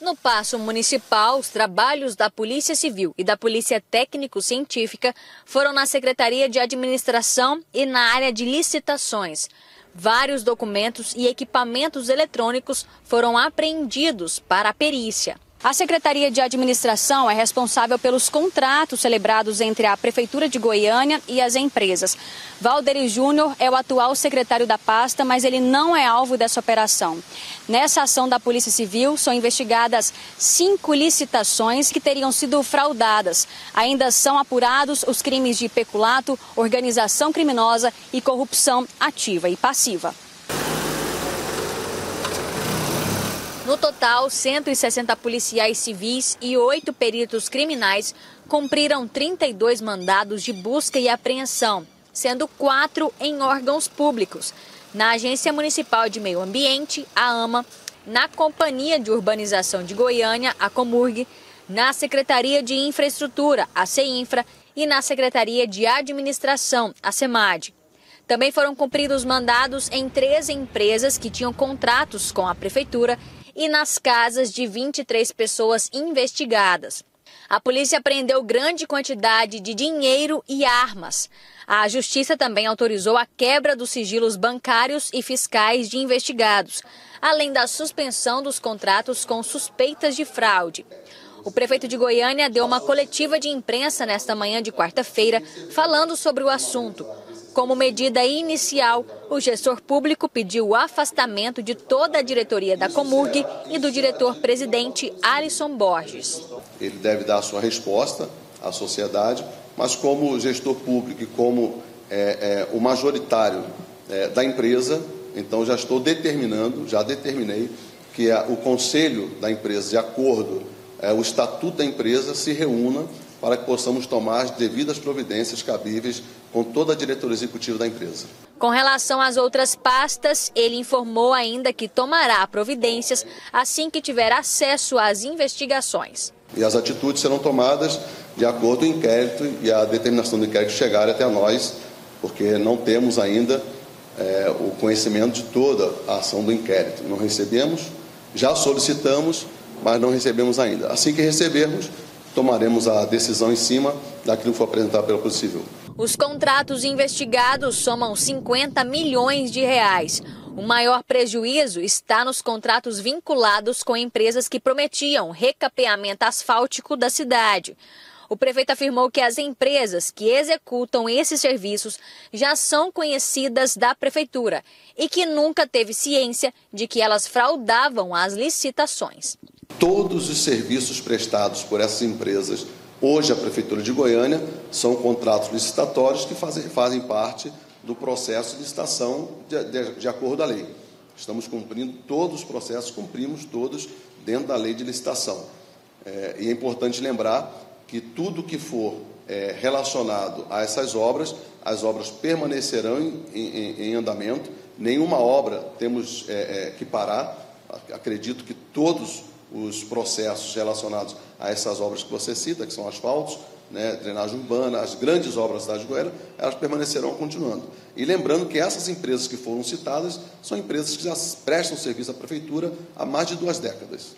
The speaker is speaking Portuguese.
No Paço Municipal, os trabalhos da Polícia Civil e da Polícia Técnico-Científica foram na Secretaria de Administração e na área de licitações. Vários documentos e equipamentos eletrônicos foram apreendidos para a perícia. A Secretaria de Administração é responsável pelos contratos celebrados entre a Prefeitura de Goiânia e as empresas. Valderi Júnior é o atual secretário da pasta, mas ele não é alvo dessa operação. Nessa ação da Polícia Civil, são investigadas cinco licitações que teriam sido fraudadas. Ainda são apurados os crimes de peculato, organização criminosa e corrupção ativa e passiva. No total, 160 policiais civis e oito peritos criminais cumpriram 32 mandados de busca e apreensão, sendo quatro em órgãos públicos, na Agência Municipal de Meio Ambiente, a AMA, na Companhia de Urbanização de Goiânia, a Comurg, na Secretaria de Infraestrutura, a CEINFRA, e na Secretaria de Administração, a SEMAD. Também foram cumpridos mandados em três empresas que tinham contratos com a Prefeitura e nas casas de 23 pessoas investigadas. A polícia apreendeu grande quantidade de dinheiro e armas. A justiça também autorizou a quebra dos sigilos bancários e fiscais de investigados, além da suspensão dos contratos com suspeitas de fraude. O prefeito de Goiânia deu uma coletiva de imprensa nesta manhã de quarta-feira, falando sobre o assunto. Como medida inicial, o gestor público pediu o afastamento de toda a diretoria da Comurg e do diretor-presidente Alisson Borges. Ele deve dar sua resposta à sociedade, mas como gestor público e como é, é, o majoritário é, da empresa, então já estou determinando, já determinei que a, o conselho da empresa, de acordo é, o estatuto da empresa, se reúna para que possamos tomar as devidas providências cabíveis com toda a diretoria executiva da empresa. Com relação às outras pastas, ele informou ainda que tomará providências assim que tiver acesso às investigações. E as atitudes serão tomadas de acordo com o inquérito e a determinação do inquérito chegar até nós, porque não temos ainda é, o conhecimento de toda a ação do inquérito. Não recebemos, já solicitamos, mas não recebemos ainda. Assim que recebermos, tomaremos a decisão em cima daquilo que foi apresentado pela Polícia Civil. Os contratos investigados somam 50 milhões de reais. O maior prejuízo está nos contratos vinculados com empresas que prometiam recapeamento asfáltico da cidade. O prefeito afirmou que as empresas que executam esses serviços já são conhecidas da prefeitura e que nunca teve ciência de que elas fraudavam as licitações. Todos os serviços prestados por essas empresas, hoje a Prefeitura de Goiânia, são contratos licitatórios que fazem, fazem parte do processo de licitação de, de, de acordo à lei. Estamos cumprindo todos os processos, cumprimos todos dentro da lei de licitação. É, e é importante lembrar que tudo que for é, relacionado a essas obras, as obras permanecerão em, em, em andamento, nenhuma obra temos é, é que parar. Acredito que todos os processos relacionados a essas obras que você cita, que são asfaltos, né, drenagem urbana, as grandes obras da cidade de Goiânia, elas permanecerão continuando. E lembrando que essas empresas que foram citadas são empresas que já prestam serviço à prefeitura há mais de duas décadas.